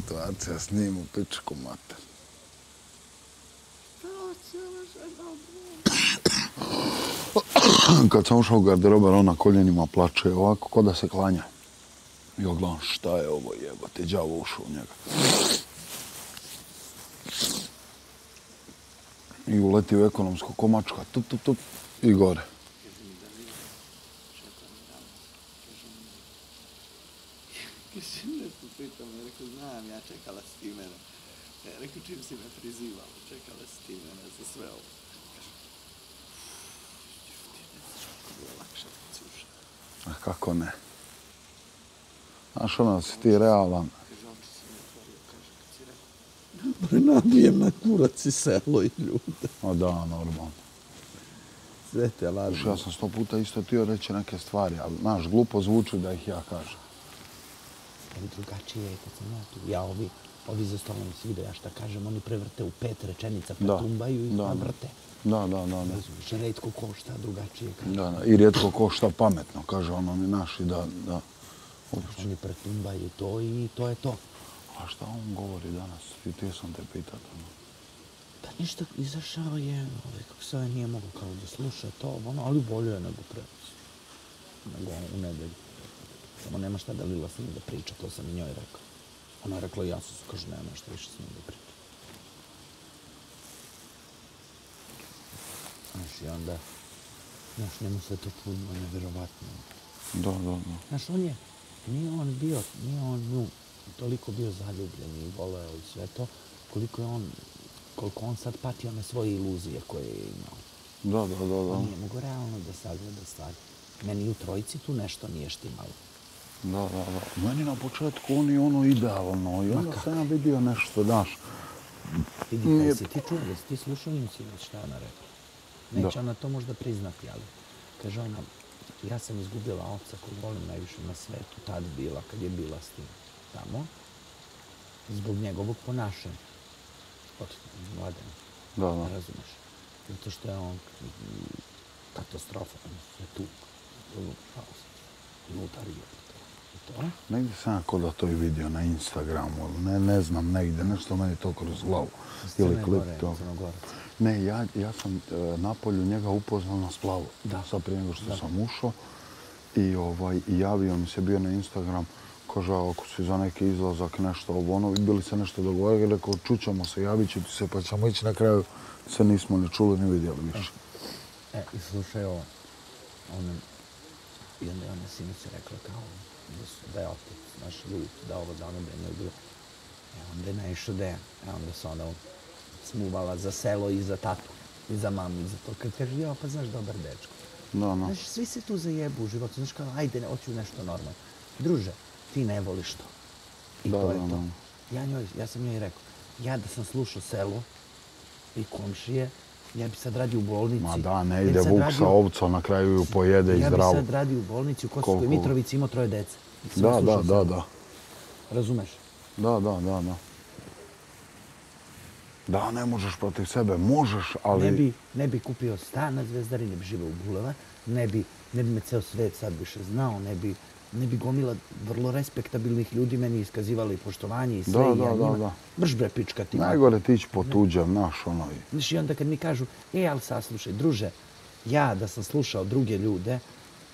situacija s njim u pičku mater. Kad sam ušao u garderobar, ona koljenima plače ovako, ko da se klanja. I ja gledam, šta je ovo jebote, đavo ušao u njega. I uleti u ekonomsko komačka, tup, tup, tup, i gore. Kaže, nešto pitam, ja rekao, znam, ja čekala si ti mene. Ja rekao, čim si me prizivala, čekala si ti mene za sve ovo. Kaže, "Uf, ti ne znaš kako bi je lakše kad si ušao. A kako ne? Znaš ono, si ti realan. Nabijem na kurac i selo i ljude. O da, normalno. Sve te lažno. ja sam sto puta isto tio reći neke stvari, ali, znaš, glupo zvuči da ih ja kažem. Ali drugačije je kad sam ja tu. Ja ovi, ovi za stolom si vidio, ja šta kažem, oni prevrte u pet rečenica, pretumbaju i Da. navrte. Da, da, da, da. Razumiješ, redko ko šta drugačije kaže. Da, da. I rijetko ko šta pametno, kaže ono mi naši, da, da. Oni pretumbaju to i to je to. A šta on govori danas? I ti sam te pitat. ono. Pa ništa, izašao je, ovaj, kako se ovaj nije mogao kao da sluša to, ono, ali bolje je nego pre, nego u nedelju. Samo nema šta da Lila s njim da priča, to sam i njoj rekao. Ona je rekla, ja sam, kaže, nema šta više s njim da priča. Znaš, i onda, znaš, njemu sve to puno nevjerovatno. Da, da, da. Znaš, on je, nije on bio, nije on nju toliko bio zaljubljen i voleo i sve to, koliko je on, koliko on sad pati one svoje iluzije koje je imao. Da, da, da, da. On nije mogu realno da sagleda stvari. Meni u trojici tu nešto nije štimalo. Da, da, da. Meni na početku on je ono idealno i onda sam ja vidio nešto, znaš. Vidi, kaj si ti čuo, jesi ti slušao nju sinoć šta je ona rekla? Neće ona to možda priznati, ali kaže ona, ja sam izgubila oca kog volim najviše na svetu, tad bila, kad je bila s tim tamo, zbog njegovog ponašanja. Od mladena. Da, da. razumeš? Zato što je on mm, katastrofa, on se tu, unutar je. To. Negdje sam ja kod da to i vidio na Instagramu, ne, ne znam, negdje, nešto meni to kroz glavu. Ili klip. Crnogorac. Ne, ja, ja sam e, na polju njega upoznao na splavu. Da. Sad prije nego što sam ušao. I ovaj, javio mi se bio na Instagram. Kaže, ako si za neki izlazak nešto ovo ono, bili se nešto dogovarali, rekao, čućemo se, javit ću ti se, pa ćemo ići na kraju. Se nismo ni čuli, ni vidjeli više. E, i slušaj ovo. Ona, I onda je ona sinoć rekla kao da, su, da je otac naš ljut, da ovo, da ono, da je bilo. E, onda je naišao Dejan. E, onda se ona smuvala za selo i za tatu. I za mamu i za to. Kad kaže, ja, pa znaš, dobar dečko. Da, no. Znaš, svi se tu zajebu u životu. Znaš kao, ajde, ne, hoću nešto normalno. Druže, ti ne voliš to. I Da, to je da, to. da. Ja, njoj, ja sam njoj rekao, ja da sam slušao selo i komšije, ja bi sad radio u bolnici. Ma da, ne Ja ide sad vuk radio- sa ovcom, na kraju ju pojede i Ja bi zdravo. sad radio u bolnici u Kosovskoj Koliko- Mitrovici, imao troje dece. Da, da, da, da. Razumeš? Da, da, da, da. Da, ne možeš protiv sebe, možeš, ali... Ne bi, ne bi kupio stan na Zvezdari, ne bi živeo u Buleva, ne bi, ne bi me ceo svet sad više znao, ne bi, ne bi gomila vrlo respektabilnih ljudi meni iskazivali poštovanje i sve Da, i ja da, da, njima. da. Brž bre pička ti. Najgore ti ići po tuđem, naš, ono i... Znaš, i onda kad mi kažu, e, ali saslušaj, druže, ja da sam slušao druge ljude,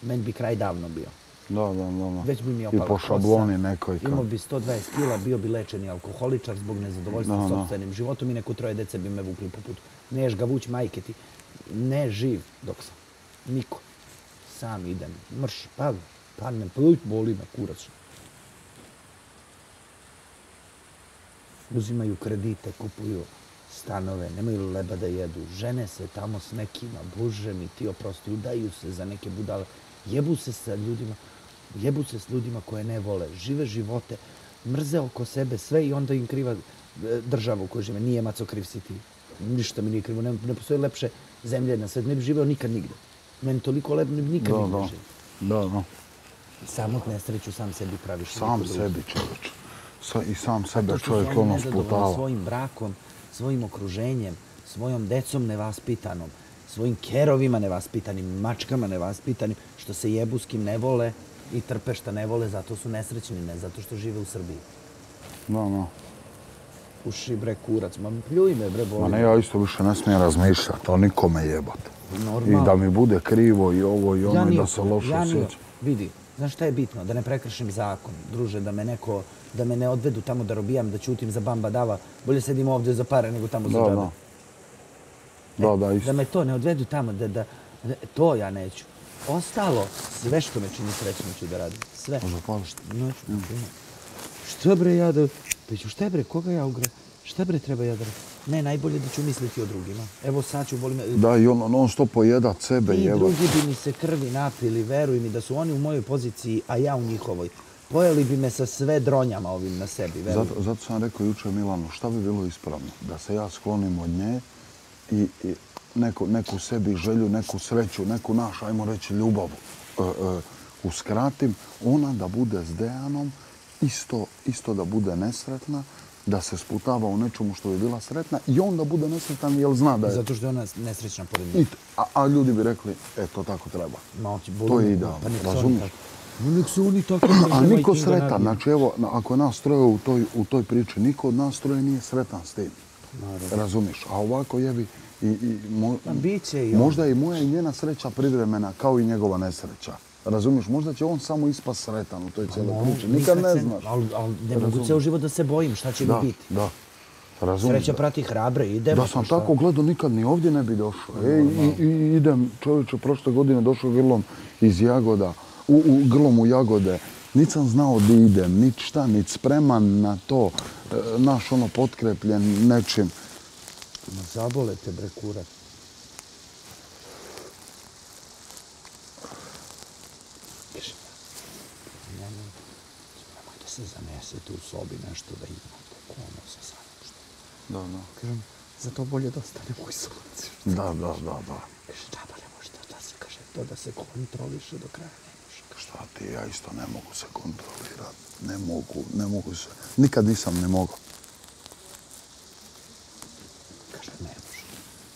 meni bi kraj davno bio. Da, da, da, da. Već bi mi I opala po kosa, šabloni nekoj. Imao Kao... bi 120 kila, bio bi lečeni alkoholičar zbog nezadovoljstva Da, da. sopstvenim životom i neko troje dece bi me vukli po putu. Neš ga vuć majke ti. Ne živ dok sam. Niko. Sam idem. Mrš, pa, padnem, pa uj, boli me kurac. Uzimaju kredite, kupuju stanove, nemaju leba da jedu, žene se tamo s nekima, bože mi ti oprosti, udaju se za neke budale, jebu se sa ljudima, jebu se s ljudima koje ne vole, žive živote, mrze oko sebe sve i onda im kriva e, država u kojoj žive. Nije maco kriv si ti. Ništa mi nije krivo. Ne, ne postoje lepše zemlje na svijetu. Ne bi živeo nikad nigde. Meni toliko lep, ne bi nikad Da, nigde da. živeo. Da, da. Sam od nesreću sam sebi praviš. Sam sebi čovječ. Sa, I sam sebe To čovjek ono sputava. Svojim brakom, svojim okruženjem, svojom decom nevaspitanom, svojim kerovima nevaspitanim, mačkama nevaspitanim, što se jebu s kim ne vole i trpe šta ne vole, zato su nesrećni, ne zato što žive u Srbiji. Da, da. Puši bre kurac, ma pljuj me bre Ma boli. ne, ja isto više ne smijem razmišljati o nikome jebat. I Normalno. da mi bude krivo i ovo i ono i ni da se loše ja ni- osjećam. Vidi, znaš šta je bitno? Da ne prekršim zakon, druže, da me neko, da me ne odvedu tamo da robijam, da ćutim za bamba dava. Bolje sedim ovdje za pare nego tamo za Da, džabe. da. Da, da, isto. Da me to ne odvedu tamo, da, da, da- to ja neću. Ostalo, sve što me čini srećno ću da radim. Sve. Zapališ ti. Noću, noću. Šta bre ja da... Pa ću šta bre, koga ja ugra? Šta bre treba ja da... Ne, najbolje da ću misliti o drugima. Evo sad ću, volim... Da, i ono non stop pojedat sebe Ti jebat. drugi bi mi se krvi napili, veruj mi da su oni u mojoj poziciji, a ja u njihovoj. Pojeli bi me sa sve dronjama ovim na sebi, veruj. Zato, zato sam rekao jučer Milanu, šta bi bilo ispravno? Da se ja sklonim od nje i, i neku, neku sebi želju, neku sreću, neku našu, ajmo reći, ljubav e, e, uskratim, ona da bude s Dejanom, isto, isto da bude nesretna, da se sputava u nečemu što bi bila sretna i on da bude nesretan jer zna da je... Zato što je ona nesrećna pored t- a, a ljudi bi rekli, e, to tako treba. Ma, hoće, To je idealno, pa nek se oni razumiješ? tako- Ma nek se oni tako... A nemoj niko sretan, znači evo, ako je nas troje u toj, u toj priči, niko od nas troje nije sretan s tim. Razumiješ? A ovako jebi, i, i mo, Ma bit će i možda je i moja i njena sreća privremena, kao i njegova nesreća. Razumiješ? Možda će on samo ispast sretan u toj cijeloj priči. Nikad ne znaš. Ali, ali ne mogu ceo život da se bojim, šta će Da, mi biti? da. Razumiješ? Sreća prati hrabre, idemo. Da sam pa šta? tako gledao, nikad ni ovdje ne bi došao. E, i, i, idem, čovječe, prošle godine došao grlom iz Jagoda, u, u grlom u Jagode. Nit sam znao di idem, nit šta, nit spreman na to, e, naš ono potkrepljen nečim. Ma zabole te bre kurac. Kaže, nemoj, nemoj da se zanesete u sobi nešto da imate ono sa samim što. Da, da. Kažem, zato bolje da ostane u izolaciji. Da, da, da, da. Kaže, džaba ne može da se kaže, to da se kontroliše do kraja ne može. Šta ti, ja isto ne mogu se kontrolirati. Ne mogu, ne mogu se. Nikad nisam ne mogao. Kaže, ne može.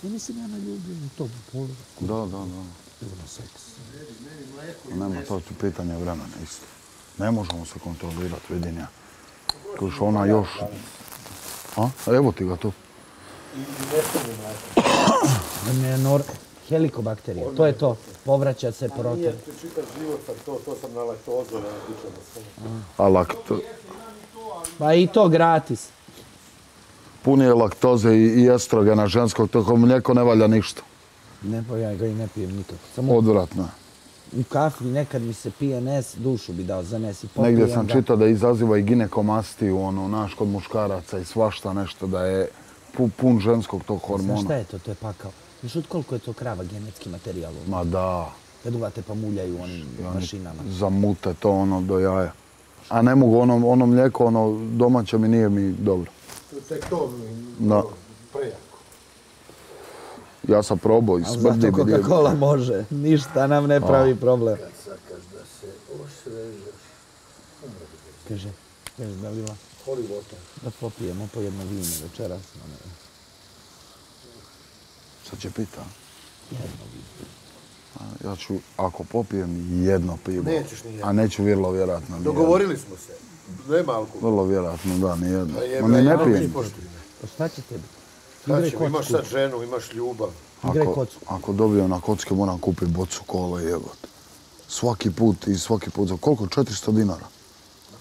Ja mislim ja na ljubljenju, to bi Da, da, da. bilo na seks. Nema to tu pitanje vremena isto. Ne možemo se kontrolirati, vidim ja. Kuš ona još... A? Evo ti ga tu. Ne, nor, helikobakterija, to je to. Povraća se protiv. Nije tu čitav život, sam to, to sam na laktozu, na sve. A lakto... Pa i to gratis. Pun je laktoze i, i estrogena ženskog, tako mlijeko ne valja ništa. Ne, pa ja ga i ne pijem nikako. Samo Odvratno je. U kafi nekad mi se pije nes, dušu bi dao za nes i popijem Negdje sam ga. čitao da izaziva i ginekomastiju, ono, naš, kod muškaraca i svašta nešto, da je pu- pun ženskog tog Znaš hormona. šta je to? To je pakao. Znaš od koliko je to krava genetski materijal? Ma da, Kad uvate pa muljaju onim mašinama. zamute to ono do jaja. A ne mogu ono, ono mlijeko, ono domaće mi nije mi dobro. Tek to mi Da. prejako. Ja sam probao i Ali smrdi zato Coca-Cola može. Ništa nam ne pravi problem. Sakaš da se osvežeš. Kaže, kaže Dalila, Holy water. da popijemo po jedno vino večeras. Ono, Sad će pita. jedno vino. A Ja ću, ako popijem jedno pivo, Nećeš ni jedno. a neću vrlo vjerojatno ni jedno. Dogovorili smo se. Nema alkohola. Vrlo vjerojatno, da, ni jedno. Pa Ma ne, ne pijem. Pa šta će tebi? Šta ćemo, imaš sad ženu, imaš ljubav. Igraj Ako, kocku. ako dobijem na kocke, moram kupiti bocu kola jebot. Svaki put i svaki put. Za koliko? 400 dinara.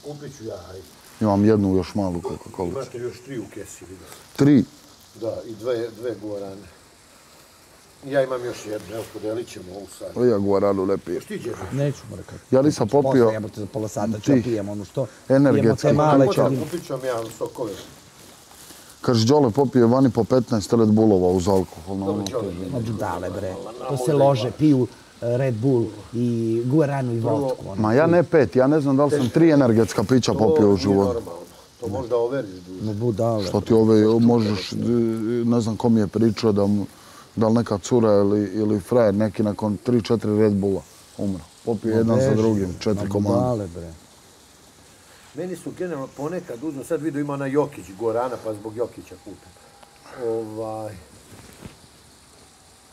Kupit ću ja, aj. Imam jednu još malu Coca-Cola. Imate još tri u kesi, vidio. Tri. Da, i dve, dve guarane. Ja imam još jednu, evo, podelit ćemo ovu sad. Ja guaranu ne pijem. Još ti ćeš? Neću mrkat. Ja nisam popio Posle jebote za pola sata ću tih pijem ono što. energetskih Pijemo te male čovjek. Kupit ću vam ja sokove. Kaže, Đole popije vani po 15 Red Bullova uz alkohol. Na ono. Ma budale bre. To se lože, piju e, Red Bull i guaranu i vodku. Ono. Ma ja ne pet, ja ne znam da li sam tri energetska pića popio u životu. To možda overiš, duže. Ma budale. Što ti ove, možeš, ne znam ko mi je pričao da, mu, da li neka cura ili, ili frajer neki nakon 3-4 Red Bulla umro. Popio jedan za drugim, četiri ma komanda. budale bre. Meni su generalno ponekad uzmu, sad vidio ima na Jokić, Gorana, pa zbog Jokića kupim. Ovaj,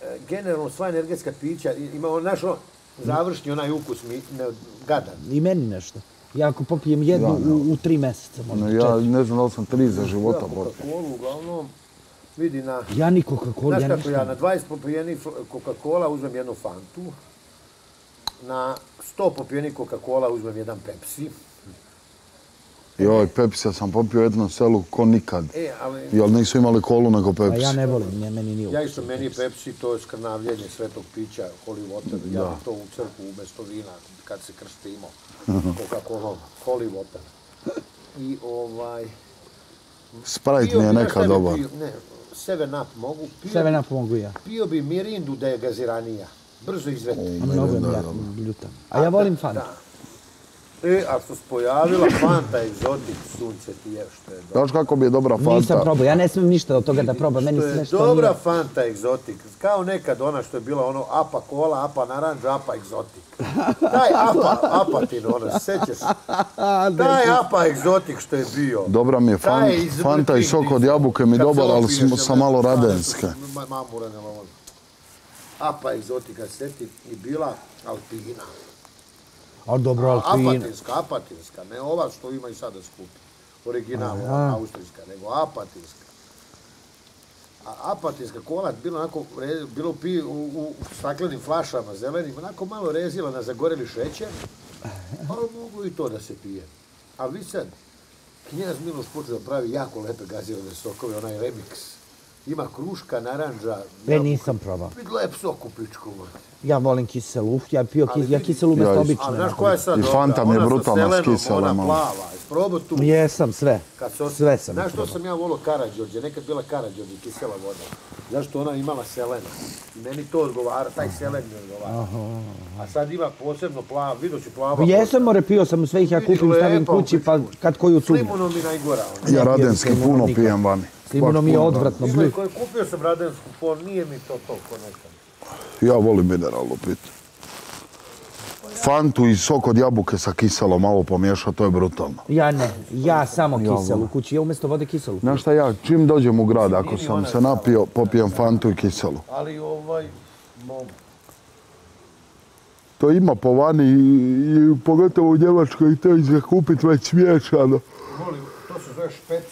e, generalno sva energetska pića, ima on naš ono, završni onaj ukus mi ne gadan. I meni nešto. Ja ako popijem jednu Ja ne. u, u tri mjeseca, možda No, ja ne znam da sam tri za Ja života popio. Coca-Cola uglavnom vidi na... Ja ni Coca-Cola, ja ništa. ja na 20 popijenih Coca-Cola uzmem jednu Fantu, na 100 popijenih Coca-Cola uzmem jedan Pepsi. Joj, Pepsi sam popio jednu selu ko nikad. E, ali Jel nisu imali kolu nego A Pepsi? ja ne volim, ne, meni nije ja isto meni je Pepsi, to je skrnavljenje svetog pića, holy water. Ja to u crkvu umjesto vina, kad se krstimo, Coca-Cola, holy water. I ovaj... Sprite mi je nekad dobar. pio? Ne, Seven Up mogu. Pio, Sve na pomogu ja. pio bi Mirindu da je gaziranija. Brzo izveti. A mnogo je mi jako ljuta. A ja volim Fanta. E, a što se pojavila Fanta Exotic, sunce ti je što je dobro. Znaš kako bi je dobra Nisam Fanta? probao, ja ne smijem ništa od toga da probam, meni Što je sve što dobra nije... Fanta Exotic, kao nekad ona što je bila ono apa kola, apa naranđa, apa Exotic. Taj apa, apatin ono, sećaš se? Taj apa Exotic što je bio. Dobra mi je Taj Fanta, i sok od jabuke mi dobar, ali sam, ne? malo radenske. su ma- Mamurane ovo. Apa Exotica seti i bila Alpina. A dobro, Alpina. Apatinska, apatinska, ne ova što ima i sada skupi. Original, Aha. austrijska, nego apatinska. A apatinska kola je bila onako, bilo pi u, u staklenim flašama zelenim, onako malo rezila na zagoreli šećer, ali mogu i to da se pije. A vi sad, knjaz Miloš počeo da pravi jako lepe gazirane sokove, onaj remix. Ima kruška, naranđa, E, nisam probao. Vidi lep sok u pičku. Ja volim kiselu, ja pio Ali kis, ja kiselu Ja obične. A znaš koja je sad I? Fanta mi je brutalna, zelenom, skisela Ona malo. plava, probao tu? Jesam, sve. Kad Sve sam Znaš što sam ja volio Karađorđe, nekad bila Karađorđe, kisela voda. Zašto ona imala selena? Meni to odgovara, taj selen mi odgovara. A sad ima posebno plav, vidio ću plava. Pa Jesam, more, pio sam sve ih, ja kupim, stavim kući, pa kad koju S cugnu. limunom mi najgora. ona. Ja Ne, radenski s puno pijem vani. S limunom Baš je odvratno, Ima koji kupio sam radensku pol, nije mi to toliko nekad. vani. Ja volim mineralno pit. Fantu i sok od jabuke sa kiselom malo pomiješa, to je brutalno. Ja ne, ja samo kiselu kući, ja umjesto vode kiselu. Znaš šta ja, čim dođem u grad, ako sam se napio, popijem Fantu i kiselu. Ali ovaj, mogu. To ima po vani i, i pogotovo u Njemačkoj to je za kupit već miješano. Volim, to se zove špeci, ono,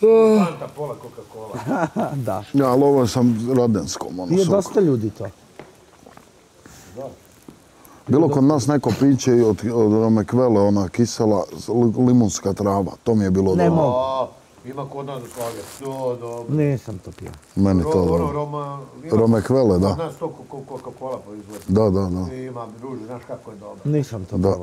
Fanta pola Coca-Cola. da. Ja, ali ovo sam radenskom, ono Nije sok. dosta ljudi to. Bilo kod nas neko piće i od, od Romekvele, ona kisela li- limunska trava. To mi je bilo Ne dobro. mogu. A, ima kod nas slage, to dobro. Nisam to pio. Meni to Ro- dobro. Roma, ima- Romekvele, Kod da. nas to Coca-Cola proizvodi. Da, da, da. I ima druži, znaš kako je dobro. Nisam to Da.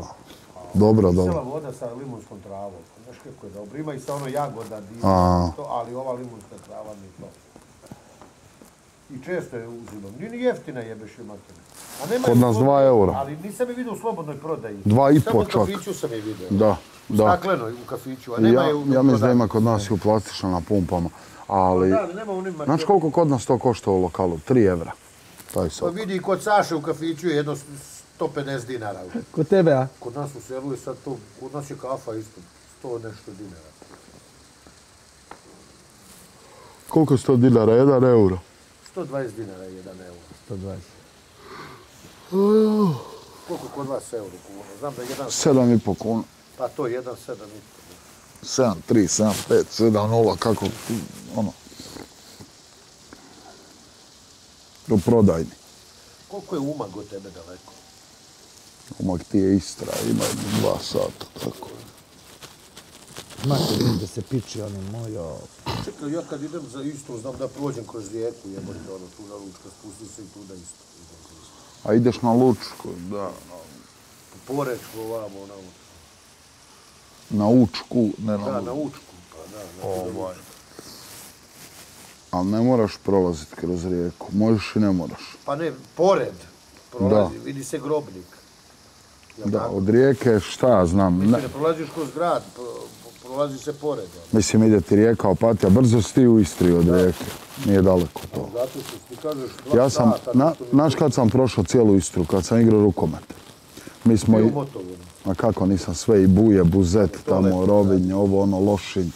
Probao. Dobro, Kisela dobro. voda sa limunskom travom. Znaš kako je dobro. Ima i sa ono jagoda, A. diva, to, ali ova limunska trava mi to. I često je uzimam. Nije ni jeftina jebeš je materina. A nema Kod u nas dva eura. Ali nisam je vidio u slobodnoj prodaji. Dva i Samo po u čak. kafiću sam je vidio. Da, da. Staklenoj u kafiću, a nema Ja, je u ja mislim da ima kod nas i u plastičnom na pumpama. Ali, Da, nema u onim znaš koliko kod nas to košta u lokalu? 3 evra. Taj Pa sok. vidi, kod Saše u kafiću je jedno 150 dinara. Kod tebe, a? Kod nas u selu je sad to, kod nas je kafa isto 100 nešto dinara. Koliko je 100 dinara? 1 euro. 120 dinara je 1 euro. 120. Koliko kod vas euro kuna? Znam da je jedan, 7,5 kuna. pa to je jedan sedam i po. 7, 3, 7, 5, 7, 0, kako, ono. U prodajni. Koliko je umag od tebe daleko? Umak ti je Istra, ima dva sata, tako. Znate, vidim da se piči oni moj, o... Čekaj, ja kad idem za Istru, znam da prođem kroz rijeku, jebote, ono, tu na Lučka, spustim se i tu da isto. Istru. A ideš na Lučku, da, Po Porečku, ovamo, ono, na Učku, ne da, na na Lučku. Učku, pa da, na Ovaj. Ali ne moraš prolaziti kroz rijeku, možeš i ne moraš. Pa ne, pored prolazi, vidi se grobnik. Da, od rijeke šta znam, Ti ne, prolaziš kroz grad, pro- pro- prolazi se pored. mislim ide ti rijeka Opatija, brzo si ti u Istri od rijeke, nije daleko to. Zato što ti kažeš dva Ja sam, sata, na, znaš kad sam prošao cijelu Istru, kad sam igrao rukomet. Mi smo, i, a kako nisam sve, i Buje, Buzet, tamo, Rovinje, ovo ono, Lošinj.